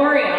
Orion.